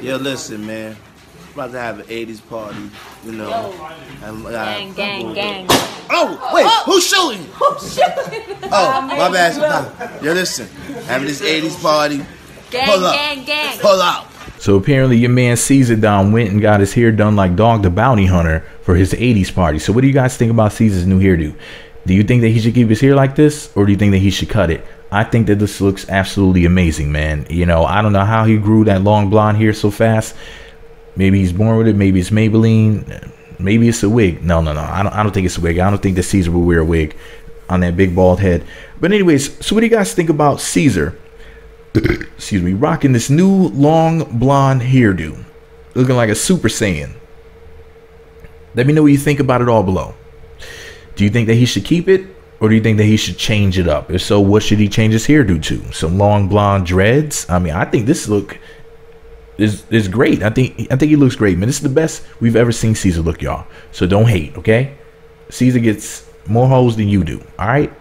Yo, listen, man. About to have an 80s party, you know. and, uh, Gang, gang, gang. Oh, wait, who's shooting? Oh, my bad. Sometimes. Yo, listen. Having this 80s party. Gang, Pull up. gang, gang. Pull out. So apparently your man Ceaser Don went and got his hair done like Dog the Bounty Hunter for his 80s party. So what do you guys think about Ceaser's new hairdo? Do you think that he should keep his hair like this or do you think that he should cut it? I think that this looks absolutely amazing, man. You know, I don't know how he grew that long blonde hair so fast. Maybe he's born with it. Maybe it's Maybelline. Maybe it's a wig. No, no, no. I don't, I don't think it's a wig. I don't think that Ceaser will wear a wig on that big bald head. But anyways, so what do you guys think about Ceaser? excuse me, rocking this new long blonde hairdo, looking like a Super Saiyan. Let me know what you think about it all below. Do you think that he should keep it, or do you think that he should change it up? If so, what should he change his hairdo to? Some long blonde dreads? I mean, I think this look is is great. I think I think he looks great, man. This is the best we've ever seen Ceaser look, y'all. So don't hate, okay? Ceaser gets more hoes than you do. All right.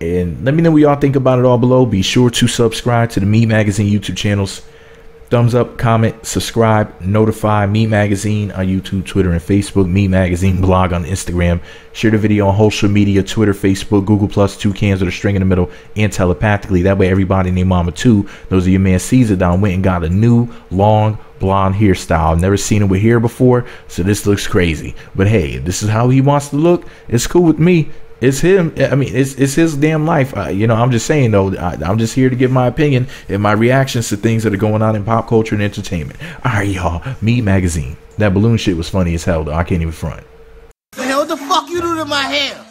And let me know what y'all think about it all below. Be sure to subscribe to the Meet Magazine YouTube channels. Thumbs up, comment, subscribe, notify Meet Magazine on YouTube, Twitter, and Facebook. Meet Magazine blog on Instagram. Share the video on social media, Twitter, Facebook, Google Plus, two cans with a string in the middle, and telepathically. That way everybody named Mama too knows that your man Ceaser down went and got a new long blonde hairstyle. Never seen him with hair before, so this looks crazy. But hey, if this is how he wants to look, it's cool with me. It's him. I mean, it's it's his damn life. Uh, you know, I'm just saying though. I, I'm just here to give my opinion and my reactions to things that are going on in pop culture and entertainment. All right, y'all. Me magazine. That balloon shit was funny as hell though. I can't even front. What the fuck you do to my hair?